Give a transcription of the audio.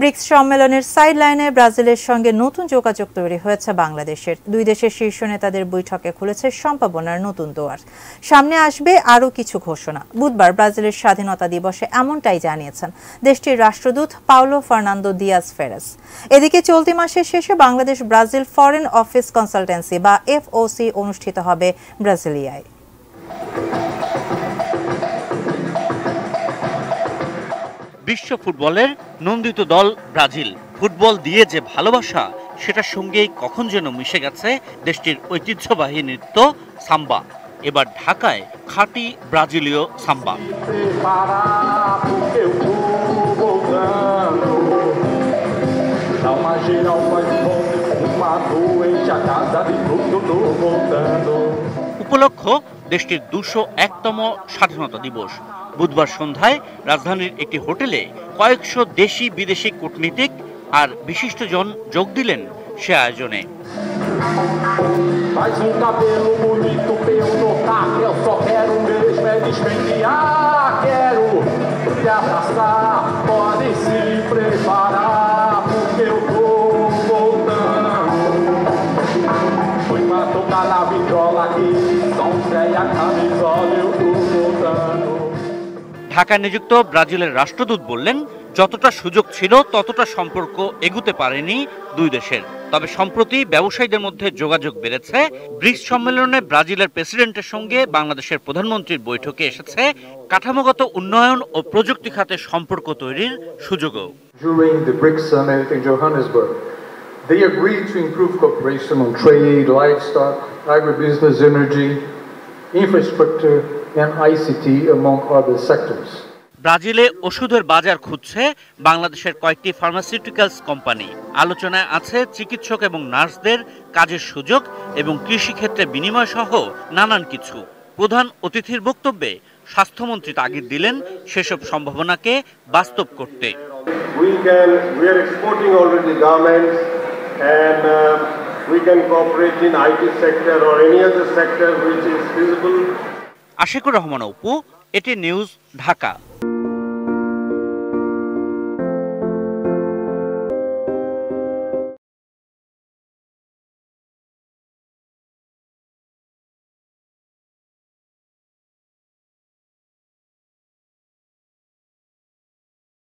Bricks সম্মেলনের side লাইনে ব্রাজিলের সঙ্গে নতুন যোগাযোগ তৈরি হয়েছে বাংলাদেশের। দুই দেশের শীর্ষ নেতাদের বৈঠকে খুলেছে সম্ভাবনার নতুন দোয়ার। সামনে আসবে আরও কিছু ঘোষণা। বুধবার ব্রাজিলের স্বাধীনতা দিবসে এমনটাই জানিয়েছেন দেশটির রাষ্ট্রদূত পাওলো ফার্নান্দো দিয়াস ফেরাস এদিকে চলতি মাসের শেষে Bangladesh Brazil foreign office consultancy বা এফওসি অনুষ্ঠিত হবে ব্রাজিলিয়ায়। বিশ্ব ফুটবলের নন্দিত দল ব্রাজিল। ফুটবল দিয়ে যে ভালোবাসা, সেটার সঙ্গেই কখন যেন মিশে গেছে দেশটির ঐতিহ্যবাহী নৃত্য সাম্বা। এবার ঢাকায় খাঁটি ব্রাজিলীয় সাম্বা. উপলক্ষ দেশটির দুশো একতম স্বাধীনতা দিবস। বুধবার সন্ধ্যায় রাজধানীর একটি হোটেলে কয়েকশো দেশি বিদেশি কূটনীতিক আর বিশিষ্টজন যোগ দিলেন সে আয়োজনে। Enquanto o. ঢাকায় নিযুক্ত ব্রাজিলের রাষ্ট্রদূত বললেন যতটা সুযোগ ছিল ততটা সম্পর্ক এগুতে পারেনি দুই দেশের তবে সম্প্রতি ব্যবসায়ীদের মধ্যে যোগাযোগ বেড়েছে ব্রিক্স সম্মেলনে ব্রাজিলের প্রেসিডেন্টের সঙ্গে বাংলাদেশের প্রধানমন্ত্রীর বৈঠকে এসেছে কাঠামোগত উন্নয়ন ও প্রযুক্তি খাতে সম্পর্ক তৈরির সুযোগও. They agreed to improve cooperation on trade, livestock, agribusiness, energy, infrastructure, and ICT, among other sectors. ব্রাজিলে ওষুধের বাজার খুঁজছে বাংলাদেশের কয়েকটি ফার্মাসিউটিক্যালস কোম্পানি আলোচনায় আছে চিকিৎসক এবং নার্সদের কাজের সুযোগ এবং কৃষিক্ষেত্রে বিনিময় সহ নানান কিছু। প্রধান অতিথির বক্তব্যে স্বাস্থ্যমন্ত্রী তাগিদ দিলেন সেসব সম্ভাবনাকে বাস্তব করতে। We can we are exporting already garments and uh, we can cooperate in IT sector or any other sector which is feasible. Ashikur Rahman Apu এটি নিউজ ঢাকা।